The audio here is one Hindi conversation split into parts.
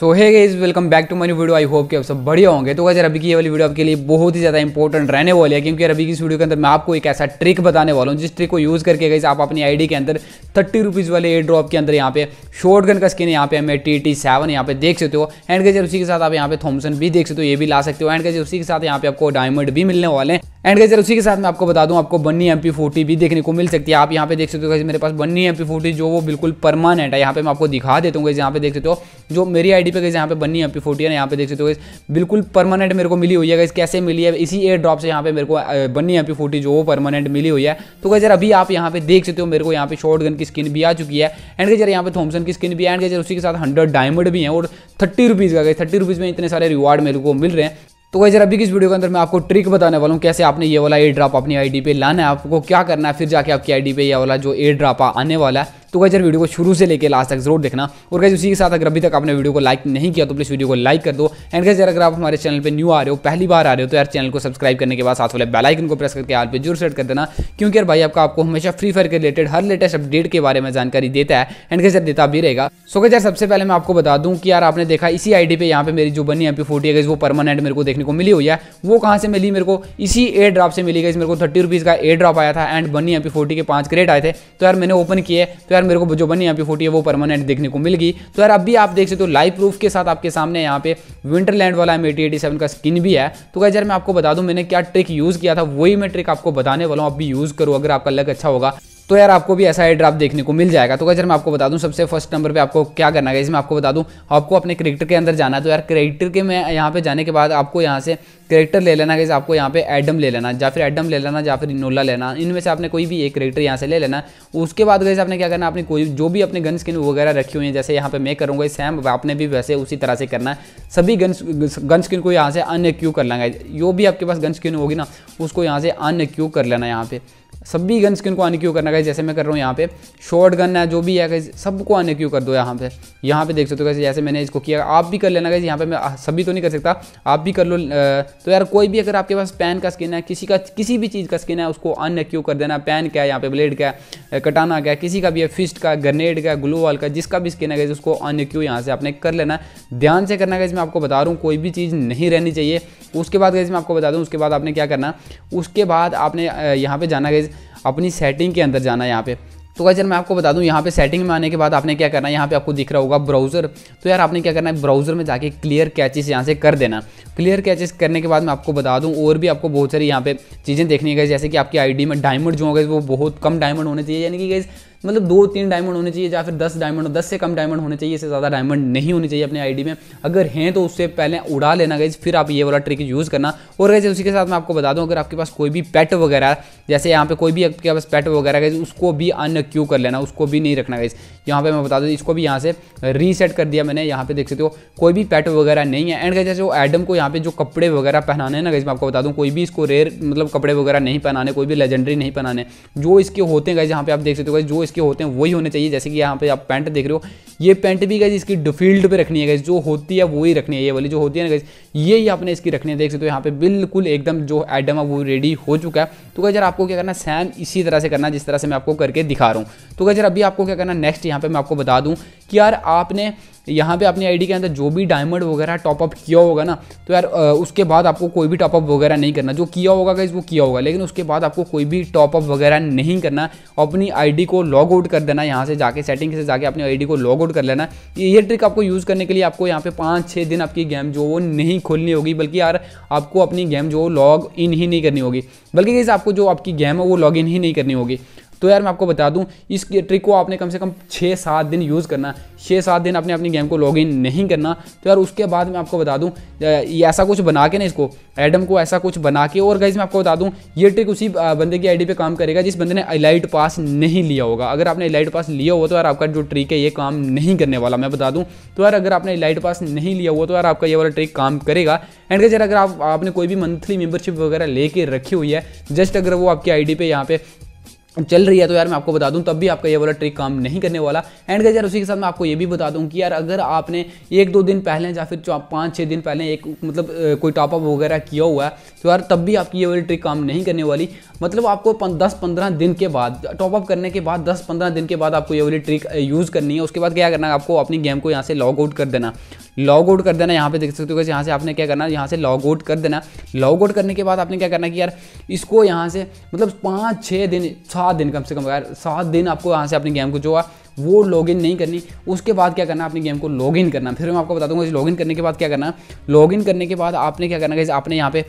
So hi guys welcome back to my video I hope कि आप सब बढ़िया होंगे। तो अगर अभी की ये वाली वीडियो आपके लिए बहुत ही ज़्यादा इंपॉर्टेंट रहने वाली है, क्योंकि अभी की इस वीडियो के अंदर मैं आपको एक ऐसा ट्रिक बताने वाला हूँ, जिस ट्रिक को यूज़ करके गाइस आप अपनी आईडी के अंदर थर्टी रुपीज़ वाले एयर ड्रॉप के अंदर यहाँ पे शॉर्ट गन का स्किन यहाँ पे हमें टी टी सेवन यहाँ पे देख सकते हो। एंड गजर उसी के साथ आप यहाँ पे थॉमसन भी देख सकते हो, ये भी ला सकते हो। एंड गजर उसी के साथ यहाँ पे आपको डायमंड भी मिलने वाले हैं। एंड गजर उसी के साथ मैं आपको बता दूँ, आपको बन्नी एम पी भी देखने को मिल सकती है। आप यहाँ पे देख सकते हो मेरे पास बन्नी एम पी जो वो बिल्कुल परमानेंट है। यहाँ पे मैं आपको दिखा देता हूँ यहाँ पे देख सकते हो। जो मेरी आईडी पे गई यहाँ पे बन्नी एम पी है यहाँ पे देख सकते हो बिल्कुल परमानेंट मेरे को मिली हुई है कैसे मिली है? इसी एयर ड्रॉप से यहाँ पे मेरे को बन्नी एम पी जो वो परमानेंट मिली हुई है। तो गजर अभी आप यहाँ पे देख सकते हो, मेरे को यहाँ पे शॉर्ट गन की स्किन भी आ चुकी है। एंड गजर यहाँ पे थॉमसन की स्किन भी है। एंड गजर उसी के साथ हंड्रेड डायमंड भी है और थर्टी रुपीज़ का गई थर्टी रुपीज़ में इतने सारे रिवार्ड मेरे को मिल रहे हैं। तो वही अभी की इस वीडियो के अंदर मैं आपको ट्रिक बताने वाला हूँ, कैसे आपने ये वाला एयर ड्रॉप अपनी आईडी पे लाना है, आपको क्या करना है, फिर जाके आपकी आईडी पे ये वाला जो एयर ड्रॉप आने वाला है। तो गैस वीडियो को शुरू से लेकर लास्ट तक ज़रूर देखना। और गैस उसी के साथ अगर अभी तक आपने वीडियो को लाइक नहीं किया तो प्लीज़ वीडियो को लाइक कर दो। एंड गैस अगर आप हमारे चैनल पर न्यू आ रहे हो, पहली बार आ रहे हो तो यार चैनल को सब्सक्राइब करने के बाद साथ वाले बेलाइकन को प्रेस करके यार पे ज़रूर सेट कर देना। क्योंकि यार भाई, आपका, आपको हमेशा फ्री फायर के रिलेटेड हर लेटेस्ट अपडेट के बारे में जानकारी देता है। एंड गैस देता भी रहेगा। सो गैस यार, सबसे पहले मैं आपको बता दूँ कि यार आपने देखा इसी आईडी पे यहाँ पे मेरी जो बनी एम पी फोर्टी है वो परमानेंट मेरे को देखने को मिली हुई है। वो कहाँ से मिली मेरे को? इसी एयर ड्रॉप से मिली गई मेरे को थर्टी रुपीज़ का एयर ड्रॉप आया था। एंड बनी एम पी फोर्टी के पाँच क्रेट आए थे। तो यार मैंने ओपन किए तो यार मेरे को जो बनी यहाँ पे फोटी है, वो परमानेंट देखने को मिल गई। तो यार अभी आप देख सकते हो लाइव प्रूफ के साथ आपके सामने यहाँ पे विंटरलैंड वाला एम एटी का स्किन भी है। तो यार, मैं आपको बता दूँ, मैंने क्या ट्रिक यूज़ किया था, वही मैं ट्रिक आपको बताने वाला हूँ। अभी यूज़ करूँ, अगर आपका लग अच्छा होगा। तो यार आपको भी ऐसा ड्राफ्ट देखने को मिल जाएगा। तो अगर मैं आपको बता दूँ, सबसे फ़र्स्ट नंबर पे आपको क्या करना है इसमें आपको बता दूँ, आपको अपने क्रिकेटर के अंदर जाना है। तो यार क्रिकेटर के में यहाँ पे जाने के बाद आपको यहाँ से करेक्टर ले लेना है आपको यहाँ पे एडम ले लेना, या फिर एडम ले लेना, या फिर इनोला लेना, इनमें से आपने कोई भी एक करेक्टर यहाँ से ले लेना। उसके बाद गैस आपने क्या करना आपने कोई जो भी अपने गन स्किन वगैरह रखी हुई है, जैसे यहाँ पे मैं करूँगा सैम आपने भी वैसे उसी तरह से करना है। सभी गन गन स्किन को यहाँ से क्यू कर लेंगे जो भी आपके पास गन स्किन होगी ना, उसको यहाँ से अन्य क्यू कर लेना यहाँ पे। सभी गन स्किन को आने क्यों करना? है जैसे मैं कर रहा हूँ यहाँ पे शॉर्ट गन है, जो भी है सबको आने क्यों कर दो यहाँ पे? यहाँ पे देख सकते हो कैसे जैसे मैंने इसको किया, आप भी कर लेना गैस यहाँ पे मैं सभी तो नहीं कर सकता, आप भी कर लो तो यार कोई भी अगर आपके पास पैन का स्किन है, किसी का, किसी भी चीज़ का स्किन है, उसको अन्य क्यों कर देना? पेन क्या है, यहाँ पे ब्लेड क्या है कटाना क्या किसी का भी है फिस्ट का ग्रेनेड का ग्लू वाल का, जिसका भी स्किन है उसको अन्य क्यों यहाँ से आपने कर लेना? ध्यान से करना गैस मैं आपको बता रहा हूँ, कोई भी चीज़ नहीं रहनी चाहिए। उसके बाद गैस मैं आपको बता दूँ, उसके बाद आपने क्या करना? उसके बाद आपने यहाँ पे जाना गैस अपनी सेटिंग के अंदर जाना है यहाँ पे। तो अगर मैं आपको बता दूँ, यहाँ पे सेटिंग में आने के बाद आपने क्या करना है? यहाँ पे आपको दिख रहा होगा ब्राउज़र तो यार आपने क्या करना है? ब्राउज़र में जाके क्लियर कैचेस यहाँ से कर देना। क्लियर कैचेस करने के बाद मैं आपको बता दूँ, और भी आपको बहुत सारी यहाँ पे चीज़ें देखनी है जैसे कि आपकी आईडी में डायमंड जो होंगे, वो बहुत कम डायमंड होने चाहिए। यानी कि मतलब दो तीन डायमंड होने चाहिए या फिर दस डायमंड दस से कम डायमंड होने चाहिए, इससे ज़्यादा डायमंड नहीं होनी चाहिए अपने आईडी में। अगर हैं तो उससे पहले उड़ा लेना गई फिर आप ये वाला ट्रिक यूज़ करना। और गई उसी के साथ मैं आपको बता दूँ, अगर आपके पास कोई भी पेट वगैरह, जैसे यहाँ पे कोई भी आपके पास पेट वगैरह गई उसको भी अन क्यू कर लेना, उसको भी नहीं रखना गई यहाँ पे मैं बता दूँ, इसको भी यहाँ से रीसेट कर दिया मैंने, यहाँ पे देख सकते हो, कोई भी पेट वगैरह नहीं है। एंड जैसे वो एडम को यहाँ पे जो कपड़े वगैरह पहनाने हैं ना गई मैं आपको बता दूँ, कोई भी इसको रेयर मतलब कपड़े वगैरह नहीं पहनाने, कोई भी लेजेंडरी नहीं पहनाने। जो इसके होते हैं गए जहाँ पे आप देख सकते हो जो इसके होते हैं, वही होने चाहिए। जैसे कि यहाँ पे आप पैंट देख रहे हो, ये पैंट भी गई इसकी फ़ील्ड पे रखनी है गई जो होती है वही रखनी है। ये वाली जो होती है ना गई ये ही आपने इसकी रखनी है। देख सकते हो यहाँ पे बिल्कुल एकदम जो आइटम है वो रेडी हो चुका है। तो गजर आपको क्या करना सैम इसी तरह से करना जिस तरह से मैं आपको करके दिखा रहा हूँ। तो गजर अभी आपको क्या करना नेक्स्ट यहाँ पे मैं आपको बता दूँ कि यार आपने यहाँ पे अपनी आईडी के अंदर जो भी डायमंड वगैरह टॉपअप किया होगा ना तो यार उसके बाद आपको कोई भी टॉपअप वगैरह नहीं करना। जो किया होगा गाइज़ वो किया होगा, लेकिन उसके बाद आपको कोई भी टॉपअप वगैरह नहीं करना। अपनी आईडी को लॉग आउट कर देना, यहाँ से जाके सेटिंग से जाके अपनी आईडी को लॉग आउट कर लेना। ये ट्रिक आपको यूज़ करने के लिए आपको यहाँ पे पाँच छः दिन आपकी गेम जो वो नहीं खोलनी होगी, बल्कि यार, आपको अपनी गेम जो लॉग इन ही नहीं करनी होगी। बल्कि गाइज़ आपको जो आपकी गेम है, वो लॉग इन ही नहीं करनी होगी। तो यार मैं आपको बता दूँ, इस ट्रिक को आपने कम से कम छः सात दिन यूज़ करना। छः सात दिन आपने अपनी गेम को लॉग इन नहीं करना। तो यार उसके बाद मैं आपको बता दूँ ये ऐसा कुछ बना के ना इसको एडम को ऐसा कुछ बना के, और गाइज़ मैं आपको बता दूँ, ये ट्रिक उसी बंदे की आईडी पे काम करेगा जिस बंदे ने इलाइट पास नहीं लिया होगा। अगर आपने इलाइट पास लिया हुआ तो यार आपका जो ट्रिक है ये काम नहीं करने वाला, मैं बता दूँ। तो यार अगर आपने इलाइट पास नहीं लिया हुआ तो यार आपका ये वाला ट्रिक काम करेगा। एंड गाइज़ अगर आप, आपने कोई भी मंथली मेंबरशिप वगैरह लेके रखी हुई है जस्ट अगर वो आपकी आईडी पे यहाँ पे चल रही है तो यार मैं आपको बता दूँ, तब भी आपका ये वाला ट्रिक काम नहीं करने वाला। एंड यार उसी के साथ मैं आपको ये भी बता दूँ कि यार अगर आपने एक दो दिन पहले या फिर पाँच छः दिन पहले एक मतलब कोई टॉपअप वगैरह किया हुआ है तो यार तब भी आपकी ये वाली ट्रिक काम नहीं करने वाली। मतलब आपको दस पंद्रह दिन के बाद टॉपअप करने के बाद, दस पंद्रह दिन के बाद आपको ये वाली ट्रिक यूज़ करनी है। उसके बाद क्या करना है, आपको अपनी गेम को यहाँ से लॉग आउट कर देना। लॉग आउट कर देना, यहाँ पे देख सकते हो यहाँ से आपने क्या करना, यहाँ से लॉग आउट कर देना। लॉग आउट करने के बाद आपने क्या करना कि यार, इसको यहाँ से मतलब पाँच छः दिन, सात दिन कम से कम, यार, सात दिन आपको यहाँ से अपने गेम को जो है वो लॉगिन नहीं करनी, उसके बाद क्या करना, अपनी गेम को लॉगिन करना। फिर मैं आपको बता दूँगा लॉगिन करने के बाद क्या करना? लॉगिन करने के बाद आपने क्या करना है आपने यहाँ पे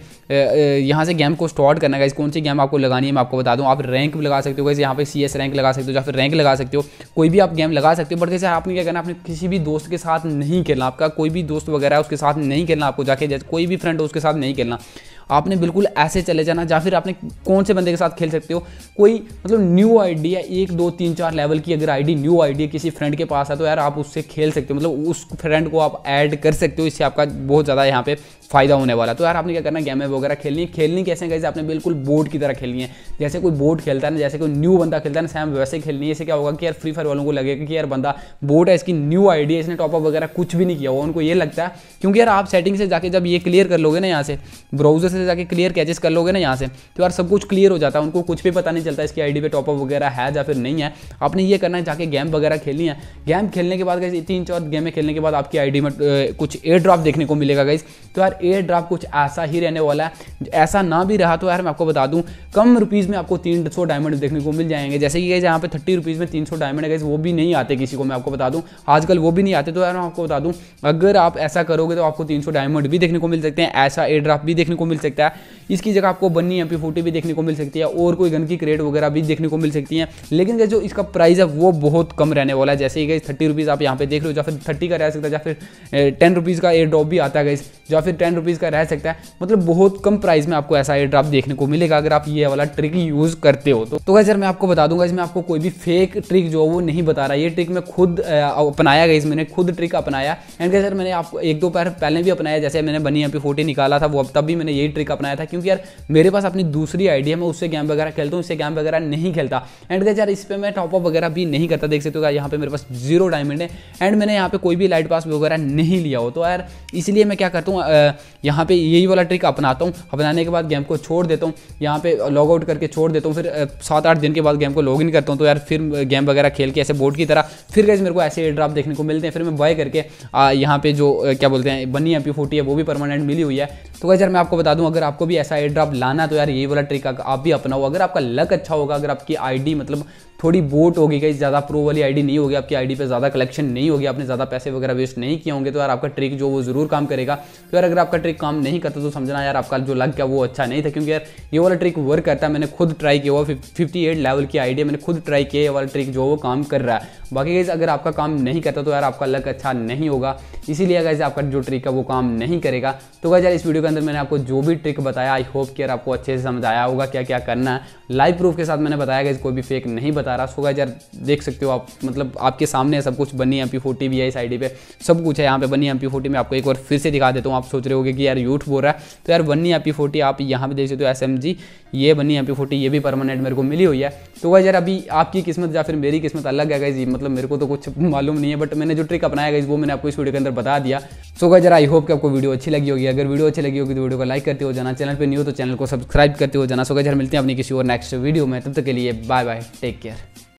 यहाँ से गेम को स्टार्ट करना है कौन सी गेम आपको लगानी है, मैं आपको बता दूँ। आप रैंक लगा सकते हो गाइज़ यहाँ पे सीएस रैंक लगा सकते हो, या फिर रैंक लगा सकते हो, कोई भी आप गेम लगा सकते हो बट कैसे आपने क्या करना, अपने किसी भी दोस्त के साथ नहीं खेलना आपका, कोई भी दोस्त वगैरह उसके साथ नहीं खेलना आपको, जाके जैसे कोई भी फ्रेंड हो उसके साथ नहीं खेलना। आपने बिल्कुल ऐसे चले जाना, या फिर आपने कौन से बंदे के साथ खेल सकते हो। कोई मतलब न्यू आईडी है एक, दो, तीन, चार लेवल की अगर आईडी न्यू आईडी है किसी फ्रेंड के पास है तो यार आप उससे खेल सकते हो। मतलब उस फ्रेंड को आप ऐड कर सकते हो, इससे आपका बहुत ज़्यादा यहाँ पे फ़ायदा होने वाला। तो यार आपने क्या करना गेमें वगैरह खेलनी खेलनी कैसे कैसे आपने बिल्कुल बोर्ड की तरह खेलनी है। जैसे कोई बोर्ड खेलता है ना, जैसे कोई न्यू बंदा खेलता है ना सैम वैसे खेलनी है। इससे क्या होगा कि यार फ्री फायर वालों को लगेगा कि यार बंदा बोर्ड है, इसकी न्यू आईडी है इसने टॉपअप वगैरह कुछ भी नहीं किया हुआ उनको ये लगता है, क्योंकि यार आप सेटिंग से जाके जब ये क्लियर कर लोगे ना यहाँ से ब्राउज़र से जाके क्लियर कैचेस कर लोगे ना यहाँ से तो यार सब कुछ क्लियर हो जाता है। उनको कुछ भी पता नहीं चलता इसकी आईडी पे टॉपअप वगैरह है या फिर नहीं है। आपने ये करना है, जाके गेम वगैरह खेलनी है। गेम खेलने के बाद तीन चार गेमें खेलने के बाद आपकी आईडी में कुछ एयर ड्रॉप देखने को मिलेगा गाइज़ तो यार एयर ड्रॉप कुछ ऐसा ही रहने वाला है। ऐसा ना भी रहा तो यार मैं आपको बता दूँ, कम रुपीज़ में आपको तीन सौ डायमंड देखने को मिल जाएँगे। जैसे कि यहाँ पे थर्टी रुपीज़ में तीन सौ डायमंड है वो भी नहीं आते किसी को, मैं आपको बता दूँ। आजकल वो भी नहीं आते तो यार मैं आपको बता दूँ, अगर आप ऐसा करोगे तो आपको तीन सौ डायमंड भी देखने को मिल सकते हैं, ऐसा एयर ड्राफ्ट भी देखने को मिल सकता है। इसकी जगह आपको बन्नी एम पी भी देखने को मिल सकती है, और कोई गन की क्रेट वगैरह भी देखने को मिल सकती है। लेकिन जो इसका प्राइस है, वो बहुत कम रहने वाला है। जैसे ही गई थर्टी रुपीज़ आप यहाँ पे देख लो या फिर थर्टी का रह सकता है, या फिर टेन रुपीज़ का एयर ड्रॉप भी आता है गई या फिर टेन रुपीज़ का रह सकता है। मतलब बहुत कम प्राइस में आपको ऐसा एयर देखने को मिलेगा अगर आप ये वाला ट्रिक यूज़ करते हो तो। तो सर मैं आपको बता दूँगा, इसमें आपको कोई भी फेक ट्रिक जो वो नहीं बता रहा। ये ट्रिक मैं खुद अपनाया गया मैंने खुद ट्रिक अपनाया। एंड क्या सर मैंने आपको एक दो पैर पहले भी अपनाया, जैसे मैंने बनी यहाँ पे फोर्टी निकाला था, वो अब तब भी मैंने यही ट्रिक अपनाया था। क्योंकि यार मेरे पास अपनी दूसरी आइडिया मैं उससे गेम वगैरह खेलता हूँ, उससे गेम वगैरह नहीं खेलता। एंड क्या यार इस पर मैं टॉपअप वगैरह भी नहीं करता, देख सकते हो यहाँ पे मेरे पास ज़ीरो डायमंड है। एंड मैंने यहाँ पे कोई भी लाइट पास वगैरह नहीं लिया हो। तो यार इसलिए मैं क्या करता हूँ यहाँ पे यही वाला ट्रिक अपनाता हूँ। अपनाने के बाद गेम को छोड़ देता हूँ। यहाँ पे लॉग आउट करके छोड़ देता हूँ। फिर सात आठ दिन के बाद गेम को लॉग इन करता हूँ। तो यार फिर गेम वगैरह खेल के ऐसे बोर्ड की तरह फिर गैस मेरे को ऐसे ड्रॉप देखने को मिलते हैं। फिर मैं बाय करके यहाँ पे जो क्या बोलते हैं, बनी एम फोर्टी है, वो भी परमानेंट मिली हुई है। तो वैसे यार मैं आपको बता दूँ, अगर आपको भी ऐसा एयर लाना तो यार ये वाला ट्रिक आप भी अपनाओ। अगर आपका लक अच्छा होगा, अगर आपकी आईडी मतलब थोड़ी बोट होगी कहीं ज़्यादा प्रो वाली आईडी नहीं होगी, आपकी आईडी पे ज़्यादा कलेक्शन नहीं होगी, आपने ज़्यादा पैसे वगैरह वेस्ट नहीं किए होंगे तो यार आपका ट्रिक जो वो ज़रूर काम करेगा। तो यार अगर आपका ट्रिक काम नहीं करता तो समझना यार आपका जो लग गया वो अच्छा नहीं था, क्योंकि यार ये वाला ट्रिक वर्क करता है। मैंने खुद ट्राई किया हुआ फिफ्टी एट लेवल की आईडी मैंने खुद ट्राई किया, ये वाला ट्रिक जो वो काम कर रहा है। बाकी अगर आपका काम नहीं करता तो यार आपका लक अच्छा नहीं होगा। इसीलिए अगर आपका जो ट्रिक है वो काम नहीं करेगा। तो वह यार इस वीडियो के अंदर मैंने आपको जो भी ट्रिक बताया आई होप कि यार आपको अच्छे से समझ आया होगा क्या क्या करना है। लाइव प्रूफ के साथ मैंने बताया गया कोई भी फेक नहीं बता रहा। सो यार देख सकते हो आप मतलब आपके सामने सब कुछ बनी एम पी फोर्टी भी है इस आईडी पे। सब कुछ है यहाँ पे बनी एम पी फोर्टी में। आपको एक बार फिर से दिखा देता हूँ आप सोच रहे होगे कि यार यूट बोल रहा है तो यार बनी एम पी फोर्टी आप यहाँ पे देख सकते हो एस एम जी ये बनी एम पी फोर्टी ये भी परमानेंट मेरे को मिली हुई है। तो वह यार अभी आपकी किस्मत या फिर मेरी किस्मत अलग है जी मतलब मेरे को तो कुछ मालूम नहीं है बट मैंने जो ट्रिक अपनाया गई वो मैंने आपको इस वीडियो के अंदर बता दिया। सो गई जरा आई होप कि आपको वीडियो अच्छी लगी होगी। अगर वीडियो अच्छी लगी होगी तो वीडियो को लाइक करते हो, जाना चैनल पर न्यू हो तो चैनल को सब्सक्राइब करते हो जाना। सो गई मिलते हैं अपनी किसी और नेक्स्ट वीडियो में, तब तक के लिए बाय बाय टेक केयर